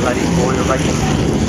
したり、こういう。